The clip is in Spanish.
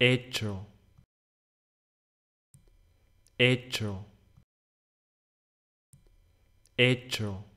hecho, hecho, hecho.